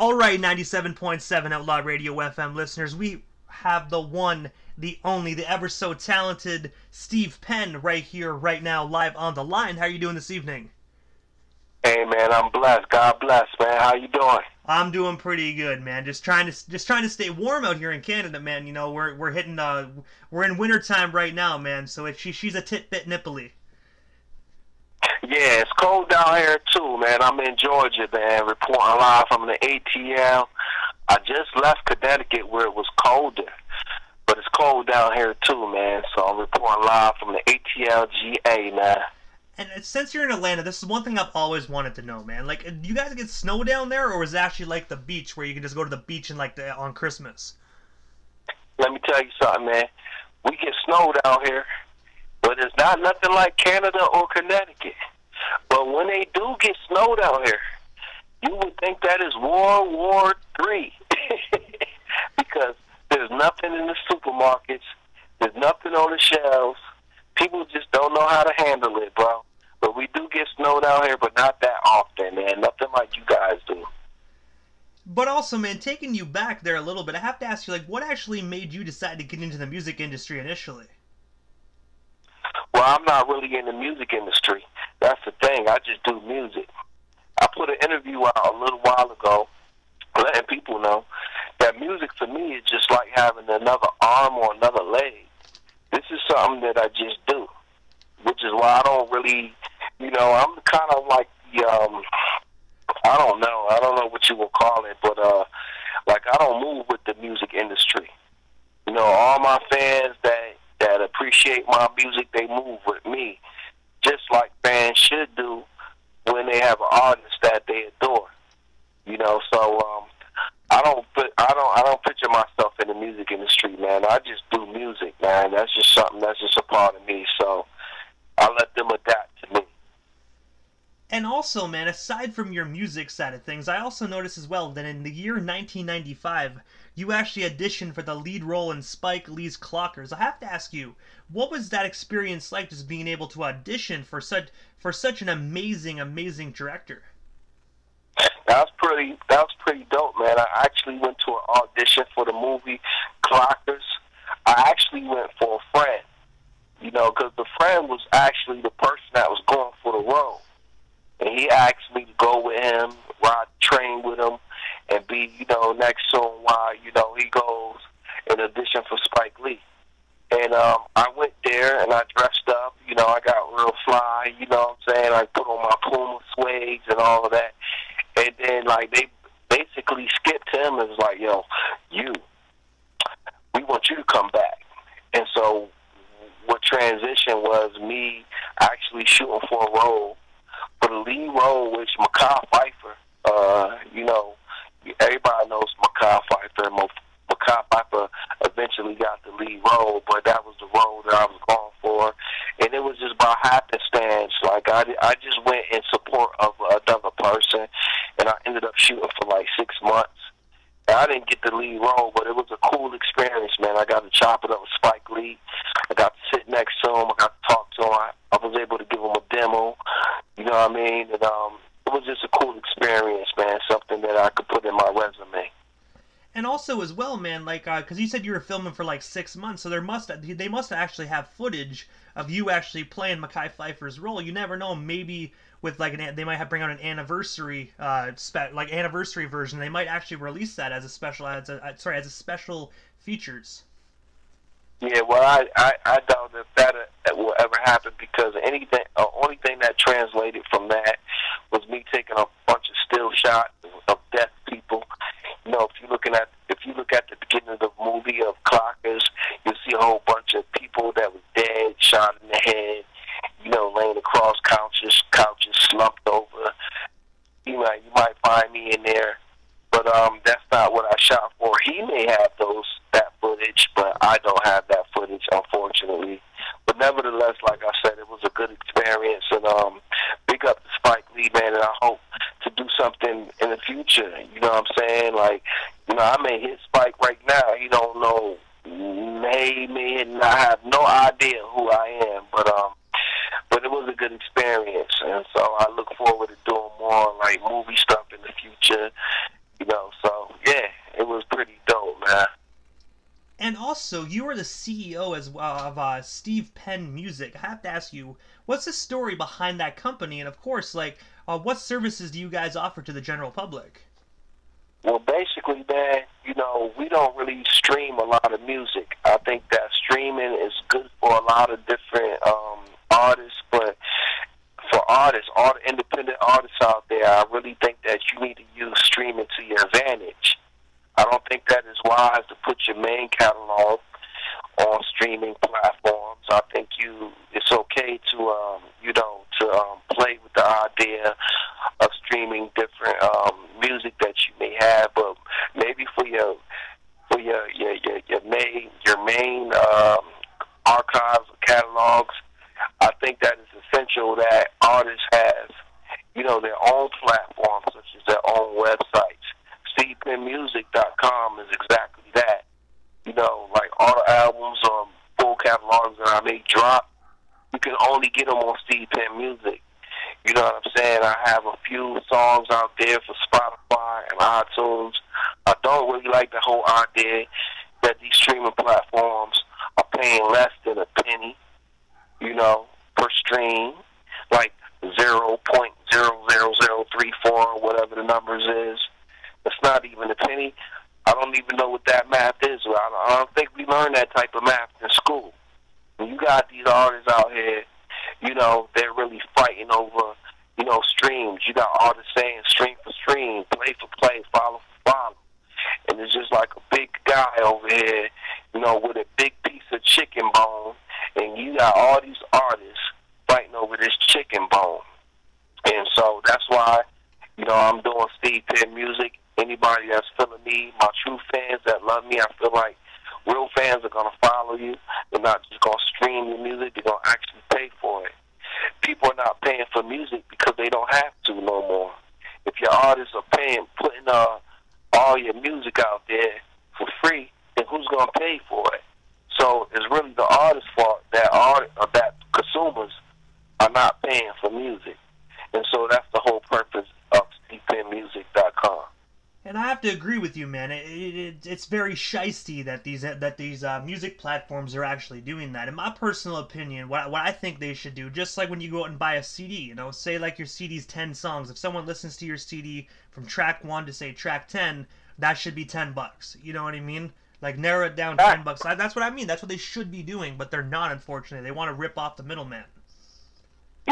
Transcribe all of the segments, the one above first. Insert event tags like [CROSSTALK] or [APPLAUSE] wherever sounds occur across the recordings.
All right, 97.7 Outlaw Radio FM listeners, we have the one, the only, the ever so talented Steve Penn right here, right now, live on the line. How are you doing this evening? Hey man, I'm blessed. God bless, man. How you doing? I'm doing pretty good, man. Just trying to just trying to stay warm out here in Canada, man. You know, we're we're hitting uh we're in winter time right now, man. So it, she she's a tit bit nipply. Yeah, it's cold down here too, man. I'm in Georgia, man, reporting live from the ATL. I just left Connecticut where it was colder, but it's cold down here too, man. So I'm reporting live from the ATLGA, man. And since you're in Atlanta, this is one thing I've always wanted to know, man. Like, do you guys get snow down there, or is it actually like the beach where you can just go to the beach and like the, on Christmas? Let me tell you something, man. We get snow down here, but it's not nothing like Canada or Connecticut. But when they do get snowed out here, you would think that is World War Three, [LAUGHS] because there's nothing in the supermarkets, there's nothing on the shelves. People just don't know how to handle it, bro. But we do get snowed out here, but not that often, man. Nothing like you guys do. But also, man, taking you back there a little bit, I have to ask you, like, what actually made you decide to get into the music industry initially? Well, I'm not really in the music industry. That's the thing. I just do music. I put an interview out a little while ago, letting people know that music for me is just like having another arm or another leg. This is something that I just do, which is why I don't really, you know, I'm kind of like the, um, I don't know, I don't know what you will call it, but uh, like I don't move with the music industry. You know, all my fans that that appreciate my music, they move with me, just like fans should do when they have an artist that they adore. You know, so um, I don't put, I don't I don't picture myself in the music industry, man. I just do music, man. That's just something that's just a part of me. So I let them adapt to me. And also, man, aside from your music side of things, I also noticed as well that in the year 1995, you actually auditioned for the lead role in Spike Lee's Clockers. I have to ask you, what was that experience like, just being able to audition for such for such an amazing, amazing director? That was pretty. That was pretty dope, man. I actually went to an audition for the movie Clockers. I actually went for a friend, you know, because the friend was actually the person that was going for the role and he asked me to go with him, ride train with him, and be, you know, next to him while, you know, he goes in audition for Spike Lee. And um, I went there and I dressed up, you know, I got real fly, you know what I'm saying? I put on my Puma suede and all of that. And then, like, they basically skipped him and was like, yo, you, we want you to come back. And so what transition was me actually shooting for a role for the lead role, which Mekhi Phifer, uh, you know, everybody knows Mekhi Phifer. Mekhi Phifer eventually got the lead role, but that was the role that I was going for, and it was just by happenstance. Like I, I just went in support of another person, and I ended up shooting for like six months. I didn't get the lead role, but it was a cool experience, man. I got to chop it up with Spike Lee. I got to sit next to him. I got to talk to him. I, I was able to give him a demo. You know what I mean? And um, it was just a cool experience, man. Something that I could put in my resume. And also, as well, man, like, uh, because you said you were filming for like six months, so there must they must actually have footage of you actually playing Mekhi Phifer's role. You never know, maybe with like an they might have bring out an anniversary uh spe- like anniversary version. They might actually release that as a special as a uh, sorry as a special features. Yeah, well, I I, I doubt that uh, will ever happen because anything, uh, only thing that translated from that was me taking a bunch of still shots of deaf people. You know, if you're looking at if you look at the beginning of the movie of Clockers, you'll see a whole bunch of people that was dead, shot in the head. You know, laying across couches, couches slumped over. You know, you might find me in there, but um, that's not what I shot for. He may have those that footage, but I don't have that footage, unfortunately. But nevertheless, like I said, it was a good experience, and um, big up to Spike Lee, man, and I hope to do something in the future. You know what I'm saying? Like, you know, I may hit Spike right now. He don't know, may may not have no idea who I am, but um, but it was a good experience, and so I look forward to doing more like movie stuff in the future. You know, so yeah, it was pretty dope, man. And also, you are the CEO as well of uh, Steve Penn Music. I have to ask you, what's the story behind that company? And of course, like, uh, what services do you guys offer to the general public? Well, basically, man, you know, we don't really stream a lot of music. I think that streaming is good for a lot of different um, artists, but for artists, all the independent artists out there, I really think that you need to use streaming to your advantage. I don't think that is wise to put your main catalog on streaming platforms. I think you it's okay to um, you know to um, play with the idea of streaming different um, music that you may have, but maybe for your for your your your, your main your main um, archives catalogs, I think that is essential that artists have you know their own platforms such as their own websites. StevePennMusic.com is exactly that. You know, like all the albums or full catalogs that I may drop, you can only get them on Steve Music. You know what I'm saying? I have a few songs out there for Spotify and iTunes. I don't really like the whole idea that these streaming platforms are paying less than a penny, you know, per stream, like zero point zero zero zero three four, whatever the numbers is. It's not even a penny. I don't even know what that math is. I don't think we learn that type of math in school. You got these artists out here, you know, they're really fighting over, you know, streams. You got artists saying stream for stream, play for play, follow for follow. And it's just like a big guy over here, you know, with a big piece of chicken bone. And you got all these artists fighting over this chicken bone. And so that's why, you know, I'm doing Steve Penn music anybody that's feeling me, my true fans that love me, I feel like real fans are gonna follow you. They're not just gonna stream your music, they're gonna actually pay for it. People are not paying for music because they don't have to no more. If your artists are paying putting uh all your music out there for free, then who's gonna pay for it? So it's really the artist's fault that art or that consumers are not paying for music. And so that's the whole purpose of StevePennMusic.com. And I have to agree with you, man. It, it, it's very shisty that these that these uh, music platforms are actually doing that. In my personal opinion, what what I think they should do, just like when you go out and buy a CD, you know, say like your CD's ten songs. If someone listens to your CD from track one to say track ten, that should be ten bucks. You know what I mean? Like narrow it down ten bucks. That's what I mean. That's what they should be doing, but they're not. Unfortunately, they want to rip off the middleman.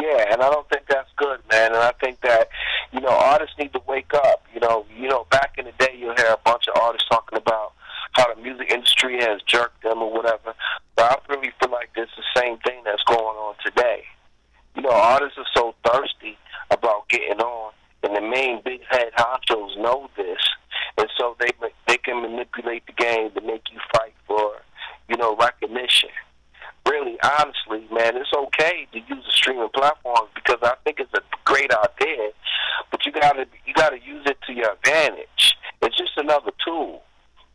Yeah, and I don't think that's good, man. And I think that you know artists need to wake up. You know, you know, back in the day, you'll hear a bunch of artists talking about how the music industry has jerked them or whatever. But I really feel like it's the same thing that's going on today. You know, artists are so thirsty about getting on, and the main big head honchos know this, and so they they can manipulate the game to make you fight for, you know, recognition really, honestly, man, it's okay to use the streaming platforms because I think it's a great idea. But you gotta you gotta use it to your advantage. It's just another tool.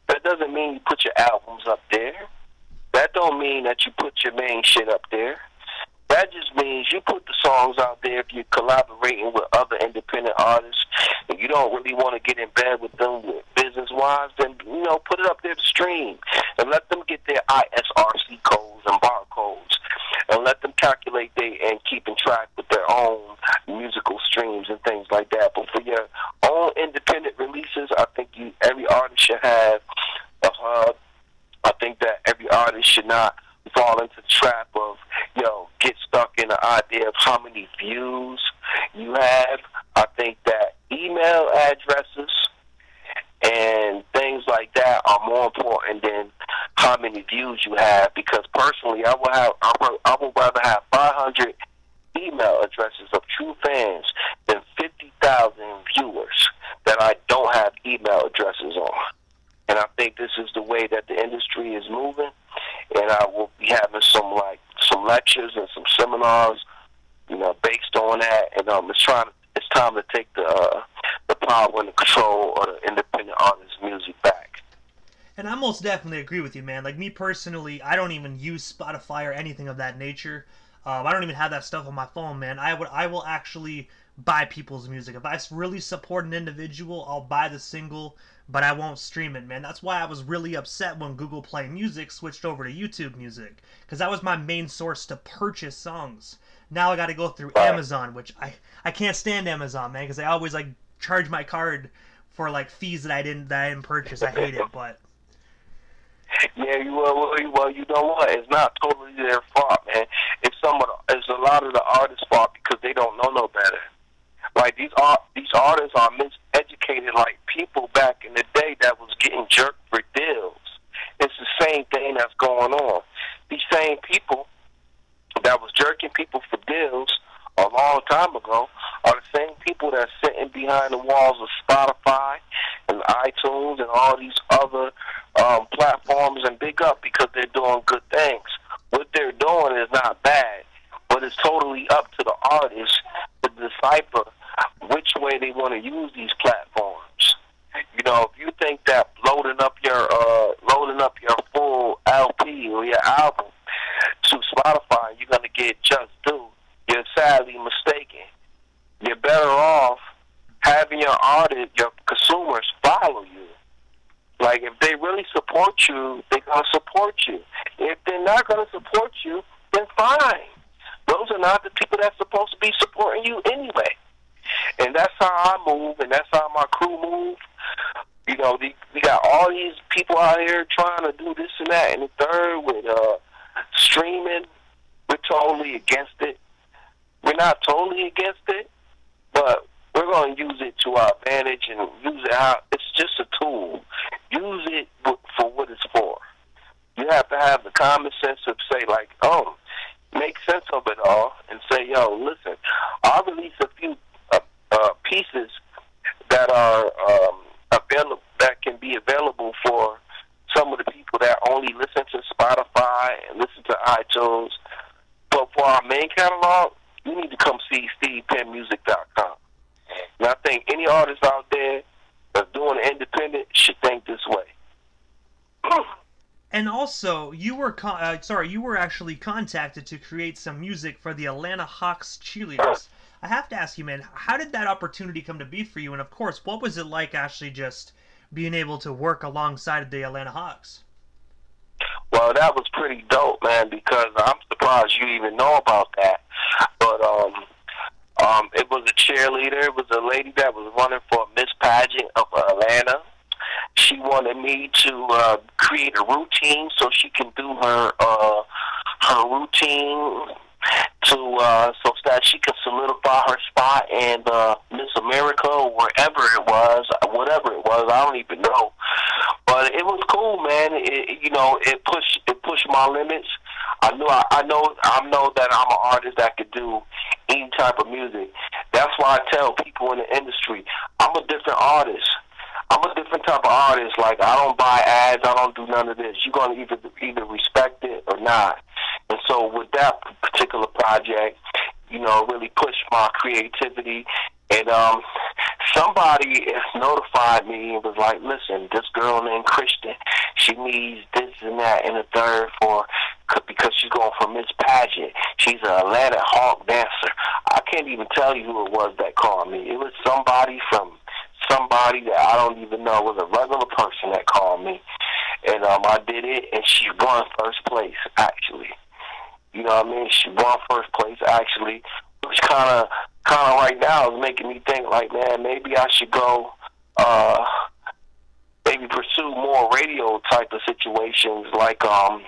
That doesn't mean you put your albums up there. That don't mean that you put your main shit up there. That just means you put the songs out there if you're collaborating with other independent artists and you don't really want to get in bed with them business wise, then you know, put it up there to stream and let them get their ISRC codes and barcodes and let them calculate they and keeping track with their own musical streams and things like that. But for your own independent releases, I think you every artist should have a hub. I think that every artist should not fall into the trap of, you know, get stuck in the idea of how many views you have. I think that email addresses and things like that are more important than how many views you have. Because personally, I will have I would, I would rather have 500 email addresses of true fans than 50,000 viewers that I don't have email addresses on. And I think this is the way that the industry is moving. And I will be having some like some lectures and some seminars, you know, based on that. And um, it's trying. It's time to take the uh, the power and the control of the independent artist music back. And I most definitely agree with you, man. Like me personally, I don't even use Spotify or anything of that nature. Um, I don't even have that stuff on my phone, man. I would, I will actually buy people's music. If I really support an individual, I'll buy the single, but I won't stream it, man. That's why I was really upset when Google Play Music switched over to YouTube Music, because that was my main source to purchase songs. Now I got to go through Amazon, which I I can't stand Amazon, man, because they always like charge my card for like fees that I didn't that I didn't purchase. I hate it, but. [LAUGHS] Yeah, you well, well, you know what? It's not totally their fault, man. It's some of the, it's a lot of the artists' fault because they don't know no better. Like these art, these artists are miseducated, like people back in the day that was getting jerked for deals. It's the same thing that's going on. These same people that was jerking people for deals a long time ago are the same people that's sitting behind the walls of Spotify and iTunes and all these other um, platforms and big up because they're doing good things. What they're doing is not bad, but it's totally up to the artist to decipher which way they want to use these platforms. You know, if you think that loading up your uh, loading up your full LP or your album to Spotify, you're gonna get just due. Sadly mistaken. You're better off having your artist, your consumers follow you. Like if they really support you, they're gonna support you. If they're not gonna support you, then fine. Those are not the people that's supposed to be supporting you anyway. And that's how I move, and that's how my crew move. You know, the, we got all these people out here trying to do this and that and the third with uh, streaming. We're totally against it. We're not totally against it, but we're going to use it to our advantage and use it how it's just a tool. Use it for what it's for. You have to have the common sense of say like, oh, make sense of it all and say, yo, listen, I'll release a few uh, uh, pieces that are um, available that can be available for some of the people that only listen to Spotify and listen to iTunes. But for our main catalog, you need to come see StevePennMusic.com. And I think any artist out there that's doing independent should think this way. And also, you were con- uh, sorry, you were actually contacted to create some music for the Atlanta Hawks cheerleaders. I have to ask you, man, how did that opportunity come to be for you? And of course, what was it like actually just being able to work alongside the Atlanta Hawks? Well, that was pretty dope, man. Because I'm surprised you even know about that. But um, um, it was a cheerleader. It was a lady that was running for Miss Pageant of Atlanta she wanted me to uh, create a routine so she can do her uh, her routine to uh, so that she can solidify her spot in uh, Miss America wherever it was, whatever it was. I don't even know, but it was cool, man. It, you know, it pushed it pushed my limits. I knew I, I know I know that I'm an artist that could do any type of music. That's why I tell people in the industry, I'm a different artist. I'm a different type of artist. Like I don't buy ads. I don't do none of this. You're gonna either either respect it or not. And so with that particular project, you know, really pushed my creativity. And um, somebody notified me and was like, "Listen, this girl named Christian, she needs this and that and the third for because she's going for Miss Pageant. She's an Atlanta Hawk dancer. I can't even tell you who it was that called me. It was somebody from somebody that I don't even know was a regular person that called me, and um, I did it, and she won first place actually. You know what I mean? She won first place actually, which kind of kind of right now is making me think like, man, maybe I should go. uh maybe pursue more radio type of situations like um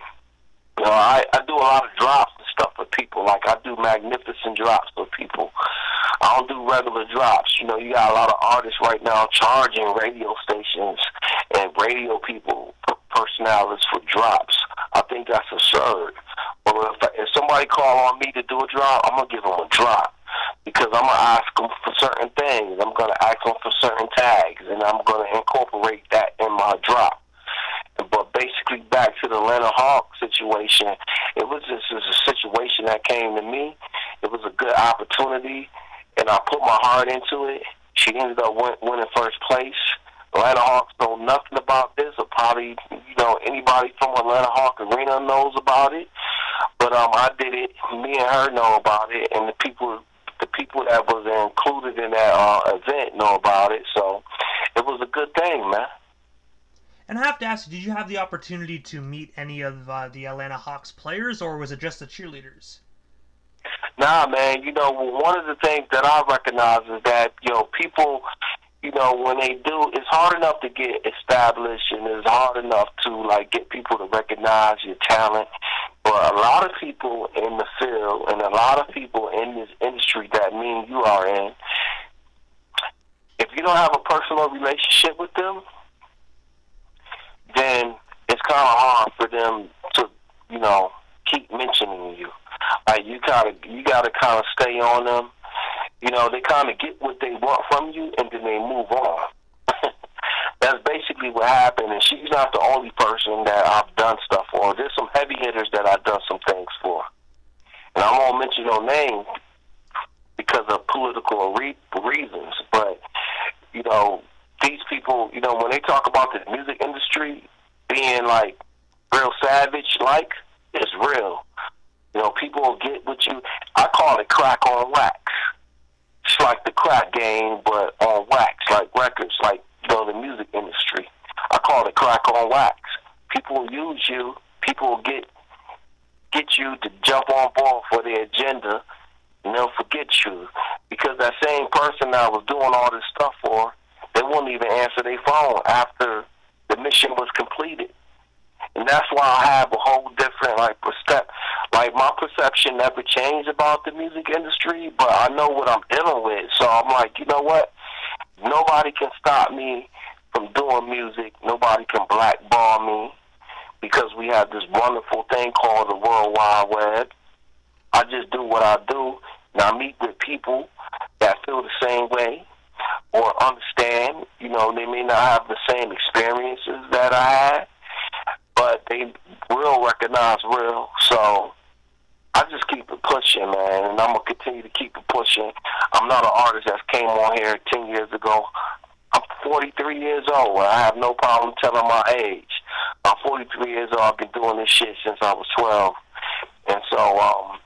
you know I, I do a lot of drops and stuff for people like I do magnificent drops for people I don't do regular drops. You know, you got a lot of artists right now charging radio stations and radio people, personalities for drops. I think that's absurd. Somebody call on me to do a drop, I'm gonna give them a drop because I'm gonna ask them for certain things. I'm gonna ask them for certain tags, and I'm gonna incorporate that in my drop. But basically, back to the Atlanta Hawk situation, it was just it was a situation that came to me. It was a good opportunity and I put my heart into it. She ended up win- winning first place. Atlanta Hawks know nothing about this, or probably you know anybody from Atlanta Hawk Arena knows about it. But um, I did it. Me and her know about it, and the people the people that was included in that uh, event know about it. So it was a good thing, man. And I have to ask, did you have the opportunity to meet any of uh, the Atlanta Hawks players, or was it just the cheerleaders? Nah, man. You know, one of the things that I recognize is that you know people, you know, when they do, it's hard enough to get established, and it's hard enough to like get people to recognize your talent. But a lot of people in the field, and a lot of people in this industry that me and you are in, if you don't have a personal relationship with them, then it's kind of hard for them to, you know, keep mentioning you. Like you gotta, you gotta kind of stay on them. You know, they kind of get what they want from you, and then they move on. That's basically what happened. And she's not the only person that I've done stuff for. There's some heavy hitters that I've done some things for, and I won't mention no names because of political re- reasons. But you know, these people, you know, when they talk about the music industry being like real savage, like it's real. You know, people will get what you. I call it crack on wax. It's like the crack game, but on wax, like records, like you the music industry. I call it crack on wax. People will use you. People will get get you to jump on board for their agenda, and they'll forget you because that same person that I was doing all this stuff for, they won't even answer their phone after the mission was completed. And that's why I have a whole different like perspective. Like my perception never changed about the music industry, but I know what I'm dealing with. So I'm like, you know what? Nobody can stop me from doing music. Nobody can blackball me because we have this wonderful thing called the World Wide Web. I just do what I do, and I meet with people that feel the same way or understand. You know, they may not have the same experiences that I had, but they will recognize real. So I just keep it pushing, man, and I'm gonna continue to keep it pushing. I'm not an artist that came on here ten years ago. I'm 43 years old. I have no problem telling my age. I'm 43 years old. I've been doing this shit since I was 12, and so um,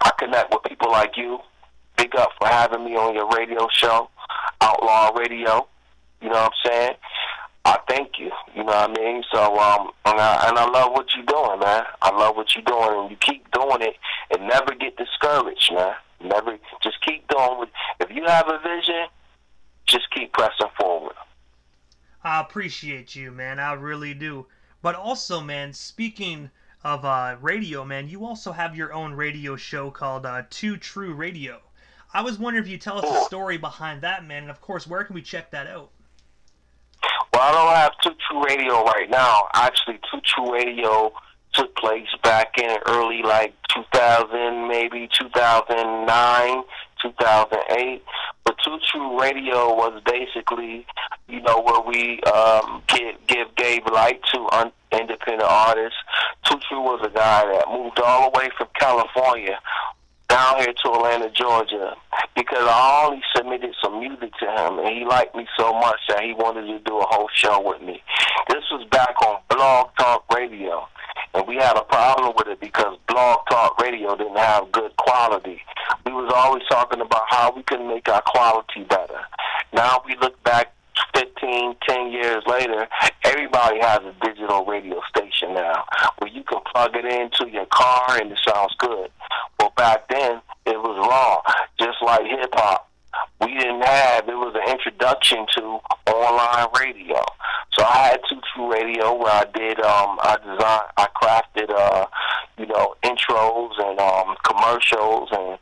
I connect with people like you. Big up for having me on your radio show, Outlaw Radio. You know what I'm saying? I thank you. You know what I mean? So, um, and I, and I love what you're doing, man. I love what you're doing, and you keep doing it, and never get discouraged, man. Never, just keep doing. If you have a vision, just keep pressing forward. I appreciate you, man. I really do. But also, man, speaking of uh, radio, man, you also have your own radio show called uh, Two True Radio. I was wondering if you tell us the story behind that, man, and of course, where can we check that out? Well, I don't have Two True Radio right now. Actually, Two True Radio took place back in early like 2000, maybe 2009, 2008. But Two True Radio was basically, you know, where we um, give, give gave light to un- independent artists. Two True was a guy that moved all the way from California down here to Atlanta, Georgia, because I only submitted some music to him, and he liked me so much that he wanted to do a whole show with me. This was back on Blog Talk Radio, and we had a problem with it because Blog Talk Radio didn't have good quality. We was always talking about how we could make our quality better. Now we look back 15, 10 years later, everybody has a digital radio station now where you can plug it into your car and it sounds good. Well, back then, it was raw, Just like hip hop, we didn't have, it was an introduction to online radio. So I had True Radio where I did, um, I designed, I crafted, uh, you know, intros and um, commercials and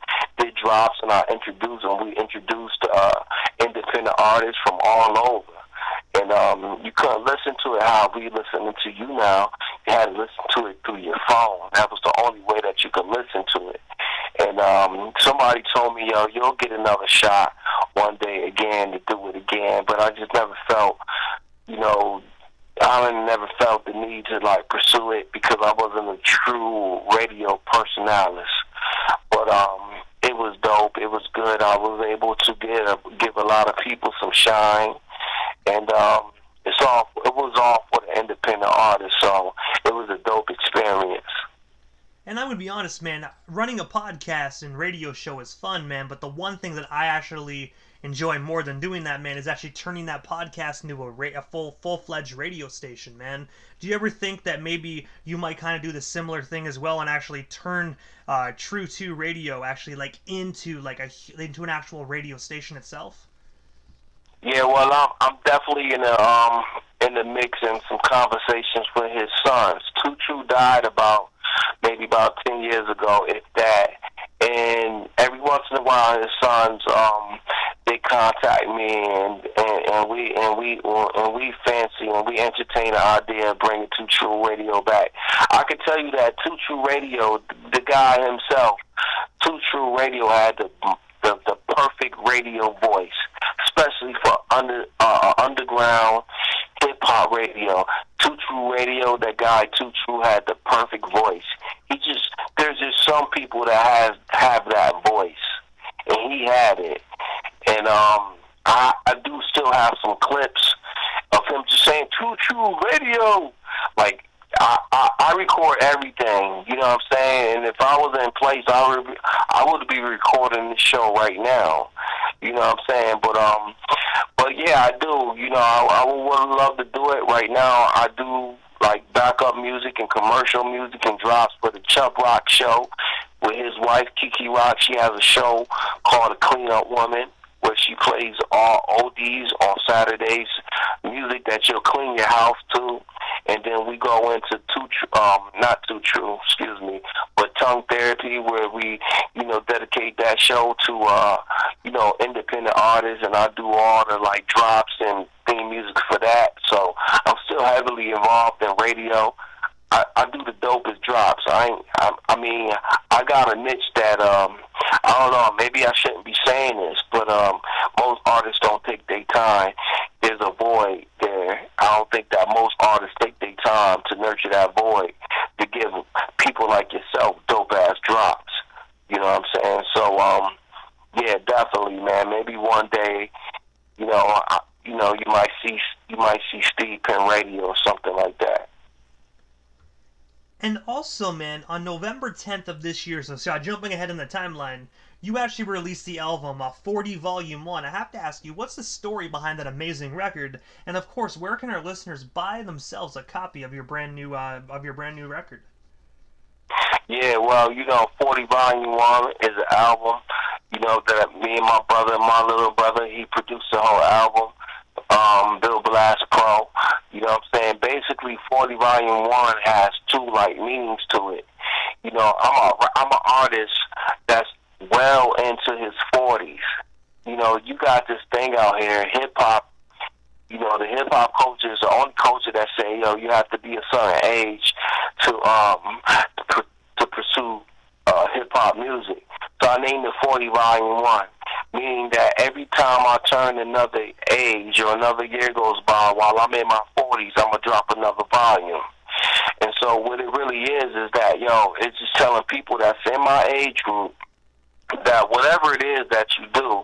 drops and I introduced and we introduced uh, independent artists from all over. And um, you couldn't listen to it how we listening to you now. You had to listen to it through your phone. That was the only way that you could listen to it. And um, somebody told me, yo, you'll get another shot one day again to do it again. But I just never felt, you know, I never felt the need to like pursue it because I wasn't a true radio personalist. But um, it was dope. It was good. I was able to give give a lot of people some shine, and um, it's all. It was all for the independent artists. So it was a dope experience. And I would be honest, man, running a podcast and radio show is fun, man. But the one thing that I actually enjoy more than doing that, man, is actually turning that podcast into a, ra- a full full fledged radio station, man. Do you ever think that maybe you might kind of do the similar thing as well and actually turn uh, True Two Radio actually like into like a into an actual radio station itself? Yeah, well, I'm I'm definitely in the um in the mix and some conversations with his sons. True died about maybe about ten years ago, if that. And every once in a while, his sons um they contact me and, and and we and we and we fancy and we entertain the idea of bringing Two True Radio back. I can tell you that Two True Radio, the guy himself, Two True Radio had the the, the perfect radio voice, especially for under uh, underground hip hop radio. Two True Radio, that guy Two True had the perfect voice. He just there's just some people that have have that voice, and he had it. And um, I I do still have some clips of him just saying Two True Radio, like I, I, I record everything, you know what I'm saying? And if I was in place, I would, I would be recording the show right now, you know what I'm saying? But um, but yeah, I do. You know, I, I would love to do it right now. I do like backup music and commercial music and drops for the Chubb Rock show with his wife Kiki Rock. She has a show called The Clean Up Woman where she plays all oldies on Saturdays, music that you'll clean your house to, and then we go into two, um, not too true, excuse me, but tongue therapy, where we, you know, dedicate that show to, uh, you know, independent artists, and I do all the like drops and theme music for that. So I'm still heavily involved in radio. I, I do the dopest drops. I ain't, I, I mean, I got a niche that um, I don't know. Maybe I shouldn't be saying this, but um, most artists don't take their time. There's a void there. I don't think that most artists take their time to nurture that void to give people like yourself dope ass drops. You know what I'm saying? So um, yeah, definitely, man. Maybe one day, you know, I, you know, you might see you might see Steve Penn Radio or something like that. And also, man, on November 10th of this year, so, so jumping ahead in the timeline, you actually released the album uh, 40 Volume 1. I have to ask you, what's the story behind that amazing record? And of course, where can our listeners buy themselves a copy of your brand new uh, of your brand new record? Yeah, well, you know, 40 Volume 1 is an album, you know, that me and my brother, my little brother, he produced the whole album. Um, Bill Blast Pro. You know what I'm saying? Basically, 40 Volume 1 has two, like, meanings to it. You know, I'm a, I'm an artist that's well into his 40s. You know, you got this thing out here, hip hop. You know, the hip hop culture is the only culture that say, yo, you have to be a certain age to um to, to pursue uh, hip hop music. So I named it 40 Volume 1, meaning that every time I turn another age or another year goes by while I'm in my 40s, I'm going to drop another volume. And so what it really is is that, yo, it's just telling people that's in my age group that whatever it is that you do,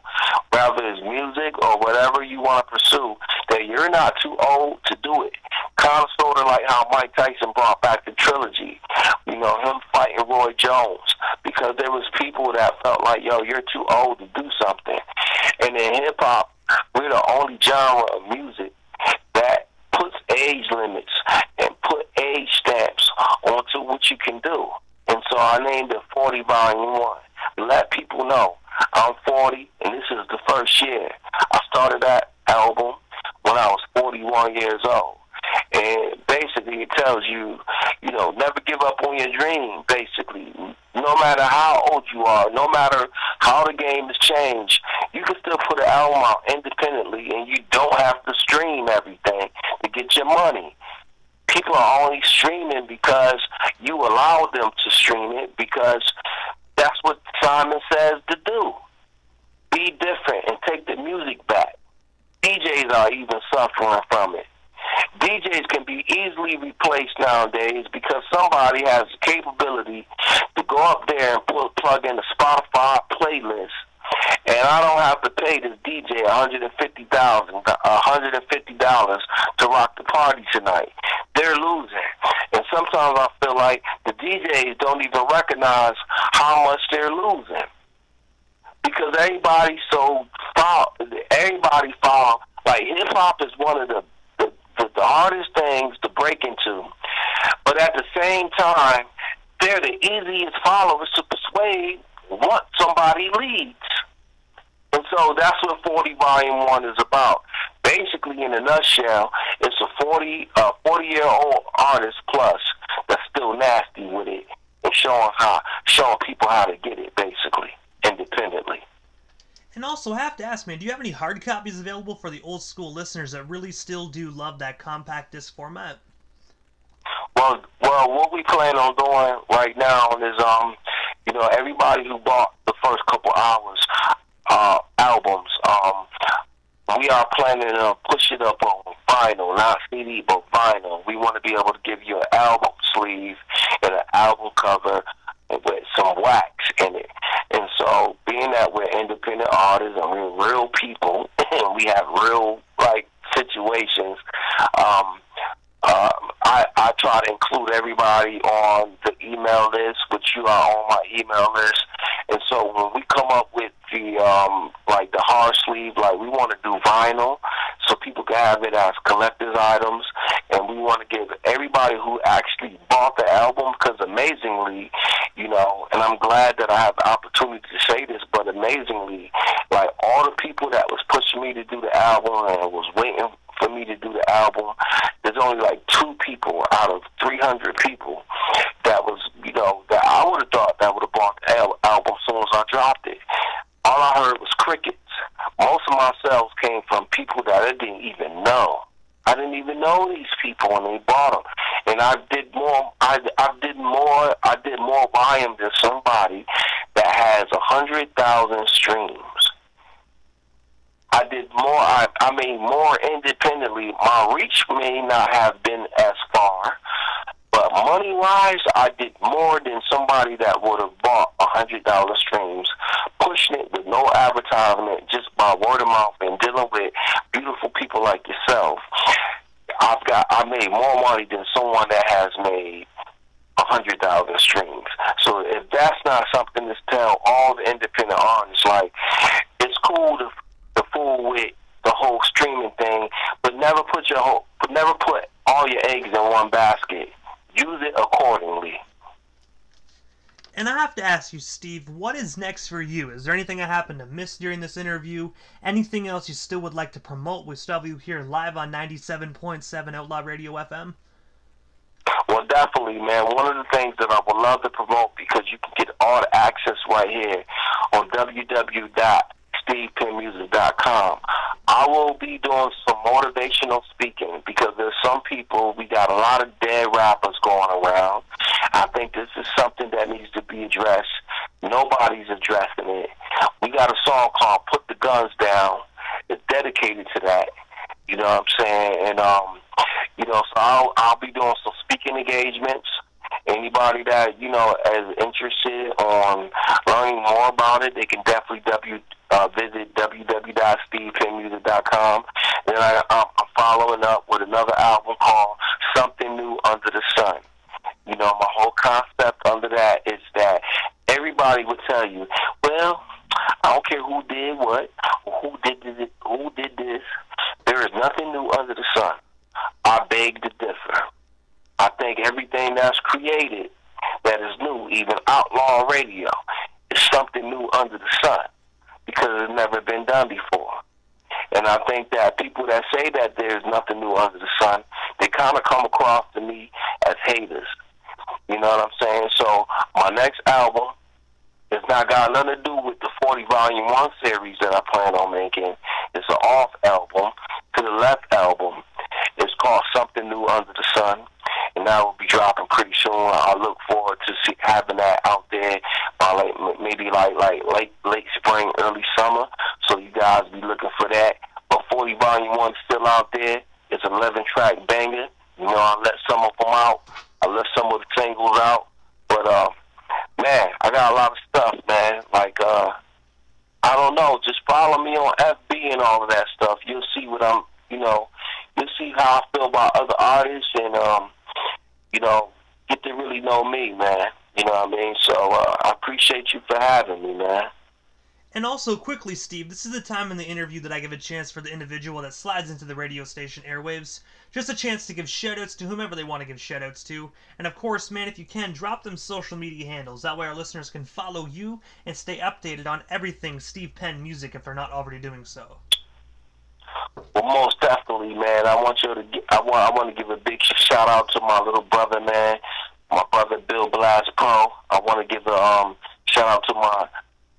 whether it's music or whatever you want to pursue, that you're not too old to do it. Kind of sort of like how Mike Tyson brought back the trilogy, you know, him fighting Roy Jones, because there was people that felt like, yo, you're too old to do something. And in hip hop, we're the only genre of music that puts age limits and put age stamps onto what you can do. And so I named it 40 Volume 1 let people know I'm 40 and this is the first year. I started that album when I was 41 years old. And basically, it tells you, you know, never give up on your dream, basically. No matter how old you are, no matter how the game has changed, you can still put an album out independently and you don't have to stream everything to get your money people are only streaming because you allow them to stream it because that's what Simon says to do. Be different and take the music back. DJs are even suffering from it. DJs can be easily replaced nowadays because somebody has the capability to go up there and put, plug in a Spotify playlist and I don't have to pay this DJ $150,000 $150 to rock the party tonight. They're losing. And sometimes I feel like the DJs don't even recognize how much they're losing because everybody so follow, everybody follow. Like hip hop is one of the, the the hardest things to break into, but at the same time, they're the easiest followers to persuade once somebody leads. And so that's what 40 Volume 1 is about. Basically, in a nutshell, it's a 40, uh, 40 year old artist plus that's still nasty with it and showing how, showing people how to get it, basically, also, have to ask, man, do you have any hard copies available for the old school listeners that really still do love that compact disc format? Well, well, what we plan on doing right now is, um, you know, everybody who bought the first couple hours, uh, albums. Um, we are planning to push it up on vinyl, not CD, but vinyl. We want to be able to give you an album sleeve and an album cover with some wax in it. And so, being that we're independent artists and we're real people [COUGHS] and we have real like situations, um, uh, I, I try to include everybody on the email list, which you are on my email list. And so when we come up with the um, like the hard sleeve, like we want to do vinyl, so people can have it as collector's items, and we want to give everybody who actually bought the album, because amazingly, you know, and I'm glad that I have the opportunity to say this, but amazingly, like all the people that was pushing me to do the album and was waiting for me to do the album. There's only like two people out of 300 people that was, you know, that I would have thought that would have bought the album as soon as I dropped it. All I heard was crickets. Most of my sales came from people that I didn't even know. I didn't even know these people when they bought them, and I did more. I, I did more. I did more volume than somebody that has a hundred thousand streams. I did more. I, I made more independently. My reach may not have been as far, money wise, I did more than somebody that would have bought a hundred dollar streams, pushing it with no advertisement, just by word of mouth, and dealing with beautiful people like yourself. I've got. I made more money than someone that has made a hundred thousand streams. So if that's not something to tell all the independent artists, like it's cool to to fool with the whole streaming thing, but never put your whole, but never put all your eggs in one basket. Use it accordingly. And I have to ask you, Steve, what is next for you? Is there anything I happened to miss during this interview? Anything else you still would like to promote? We still have you here live on 97.7 Outlaw Radio FM. Well, definitely, man. One of the things that I would love to promote because you can get all the access right here on www StevePennMusic.com. I will be doing some motivational speaking because there's some people, we got a lot of dead rappers going around. I think this is something that needs to be addressed. Nobody's addressing it. We got a song called Put the Guns Down. It's dedicated to that. You know what I'm saying? And, um, you know, so I'll, I'll be doing some speaking engagements anybody that you know is interested on learning more about it, they can definitely w, uh, visit www.stevepennmusic.com. Then I, I'm following up with another album called Something New Under the Sun. You know, my whole concept under that is that everybody would tell you, well, I don't care who did what, who did this, who did this. There is nothing new under the sun. I beg to differ. I think everything that's created that is new, even outlaw radio, is something new under the sun because it's never been done before. And I think that people that say that there's nothing new under the sun, they kind of come across to me as haters. You know what I'm saying? So my next album it's not got nothing to do with the 40 volume 1 series that I plan on making. It's an off album to the left album. It's called Something New Under the Sun and that will be dropping pretty soon. I look forward to see, having that out there by like maybe like like late late spring, early summer. So you guys be looking for that. But 40 Volume One still out there. It's 11 track banger. You know, I let some of them out. I let some of the singles out. But uh, man, I got a lot of stuff, man. Like uh, I don't know. Just follow me on FB and all of that stuff. You'll see what I'm. You know, you'll see how I feel about other artists and um you know, get to really know me, man. Know what I mean? So uh, I appreciate you for having me, man. And also, quickly, Steve, this is the time in the interview that I give a chance for the individual that slides into the radio station airwaves. Just a chance to give shoutouts to whomever they want to give shoutouts to. And of course, man, if you can, drop them social media handles. That way our listeners can follow you and stay updated on everything Steve Penn music if they're not already doing so. Well, most definitely, man. I want you to. I want. I want to give a big shout out to my little brother, man. My brother Bill Blasco. I want to give a um, shout out to my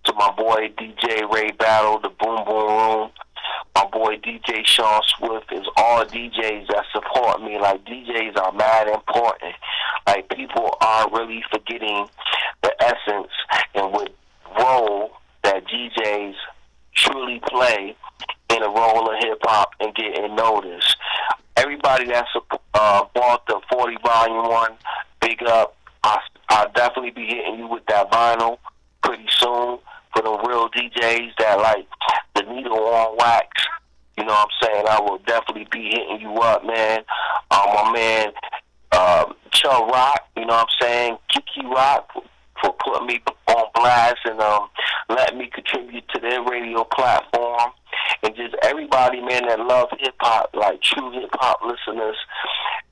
to my boy DJ Ray Battle, the Boom Boom Room. My boy DJ Sean Swift is all DJs that support me. Like DJs are mad important. Like people are really forgetting the essence and what role that DJs truly play in a role of hip hop and getting noticed. Everybody that's uh, bought the 40 volume one, big up. I, I'll definitely be hitting you with that vinyl pretty soon for the real DJs that like the needle on wax. You know what I'm saying? I will definitely be hitting you up, man. Um, my man, uh, Chuck Rock, you know what I'm saying? Kiki Rock for putting me on blast and um, letting me contribute to their radio platform. And just everybody, man, that love hip hop, like true hip hop listeners.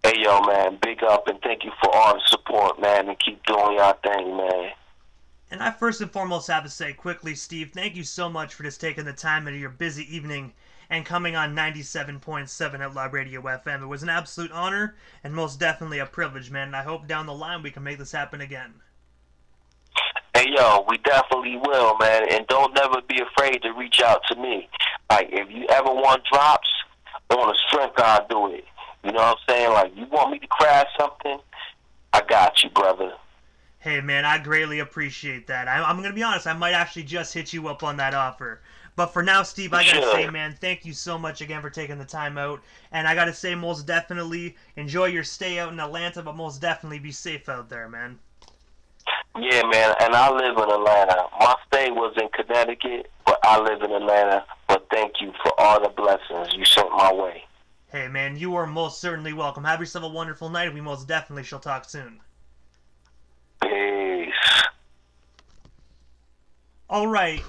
Hey, yo, man, big up and thank you for all the support, man, and keep doing your thing, man. And I first and foremost have to say quickly, Steve, thank you so much for just taking the time out of your busy evening and coming on 97.7 Outlaw Radio FM. It was an absolute honor and most definitely a privilege, man. And I hope down the line we can make this happen again. Hey, yo, we definitely will, man. And don't never be afraid to reach out to me. Like, if you ever want drops, on a strength, I'll do it. You know what I'm saying? Like, you want me to craft something? I got you, brother. Hey, man, I greatly appreciate that. I, am going to be honest, I might actually just hit you up on that offer. But for now, Steve, I got to sure. say, man, thank you so much again for taking the time out. And I got to say, most definitely, enjoy your stay out in Atlanta, but most definitely be safe out there, man. Yeah, man, and I live in Atlanta. My stay was in Connecticut, but I live in Atlanta. But thank you for all the blessings you sent my way. Hey, man, you are most certainly welcome. Have yourself a wonderful night, and we most definitely shall talk soon. Peace. All right.